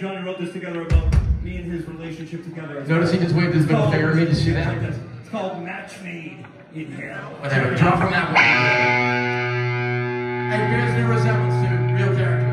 Johnny wrote this together about me and his relationship together. Notice he just waved his middle finger at me. Did you see that? Like It's called Match Made in Hell. Whatever. Drop from that one. Hey, there's no resemblance to real character.